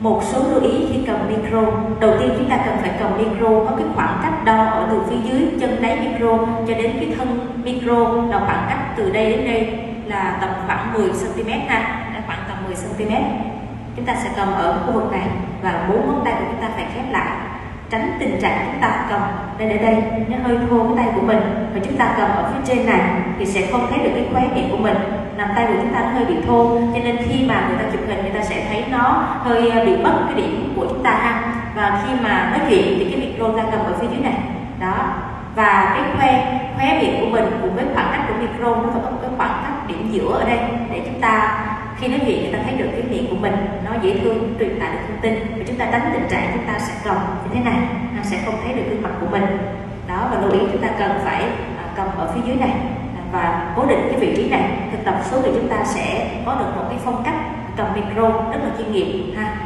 một số lưu ý khi cầm micro. Đầu tiên chúng ta cần phải cầm micro có cái khoảng cách đo ở từ phía dưới chân đáy micro cho đến cái thân micro. Là khoảng cách từ đây đến đây là tầm khoảng 10 cm ha. Khoảng tầm 10 cm chúng ta sẽ cầm ở khu vực này và bốn ngón tay của chúng ta phải khép lại. Tránh tình trạng chúng ta cầm đây để đây, nó hơi thô cái tay của mình. Và chúng ta cầm ở phía trên này thì sẽ không thấy được cái khóe miệng của mình. Nằm tay của chúng ta hơi bị thô, cho nên khi mà người ta chụp hình người ta sẽ thấy nó hơi ờ, bị mất cái điểm của chúng ta ha. Và khi mà nói chuyện thì cái micro ra cầm ở phía dưới này. Đó. Và cái khoe khóe miệng của mình cùng với khoảng cách của micro nó phải có một cái khoảng cách điểm giữa ở đây để chúng ta, khi nói chuyện người ta thấy được cái miệng của mình nó dễ thương, truyền tải được thông tin và chúng ta tránh tình trạng chúng ta sẽ cầm như thế này, nó sẽ không thấy được gương mặt của mình. Đó, và lưu ý chúng ta cần phải à, cầm ở phía dưới này. Và cố định cái vị trí này, thực tập số thì chúng ta sẽ có được một cái phong cách cầm micro rất là chuyên nghiệp ha.